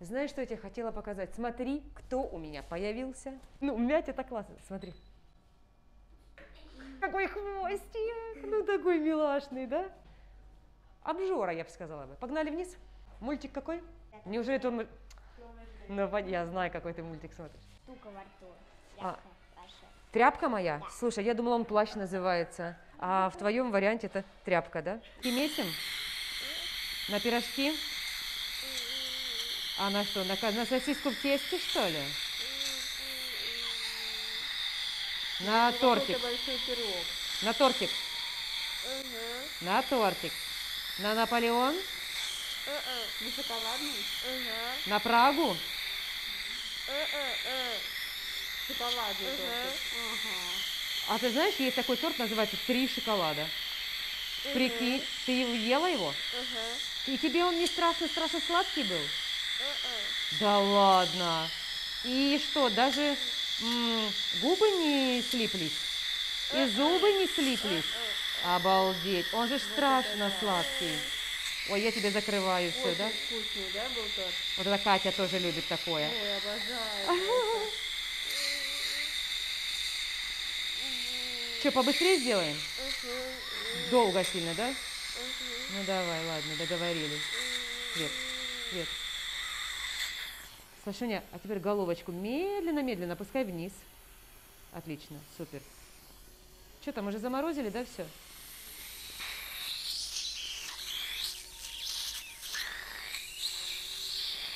Знаешь, что я тебе хотела показать? Смотри, кто у меня появился. Ну, мять это классно. Смотри. Какой хвостик! Ну, такой милашный, да? Обжора, я бы сказала бы. Погнали вниз. Мультик какой? Неужели это он... Ну, я знаю, какой ты мультик смотришь. Штука во рту. А. Тряпка моя? Слушай, я думала, он плащ называется. А в твоем варианте это тряпка, да? Месим? На пирожки? А на что? На, на сосиску в тесте, что ли? На тортик. На тортик. На тортик. На Наполеон? Не шоколадный? На Прагу? Шоколадный тортик. А ты знаешь, есть такой торт, называется «Три шоколада». Прикинь, ты ела его? И тебе он не страшно-страшно сладкий был? Да ладно. И что, даже губы не слиплись? И зубы не слиплись? Обалдеть. Он же страшно сладкий. Ой, я тебе закрываю все, да? Вкусный, да, был торт? Вот это Катя тоже любит такое. Ой, обожаю. Что, побыстрее сделаем? Долго сильно, да? Ну давай, ладно, договорились. Свет, свет. Сашуня, а теперь головочку медленно-медленно опускай вниз. Отлично, супер. Что там, уже заморозили, да, все?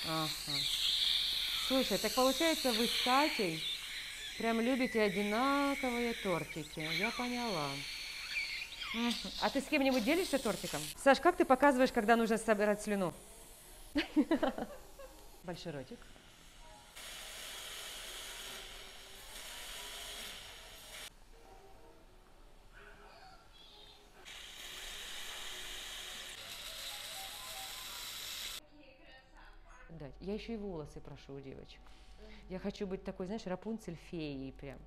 Ага. Слушай, так получается, вы с Катей прям любите одинаковые тортики. Я поняла. А ты с кем-нибудь делишься тортиком? Саш, как ты показываешь, когда нужно собирать слюну? Большой ротик. Дать. Я еще и волосы прошу у девочек. Я хочу быть такой, знаешь, Рапунцель феей прям.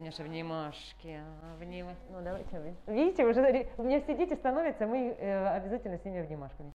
Наша внимашки, а, внима- Ну, давайте. Видите, уже у меня все дети становятся, мы э, обязательно с ними внимашками.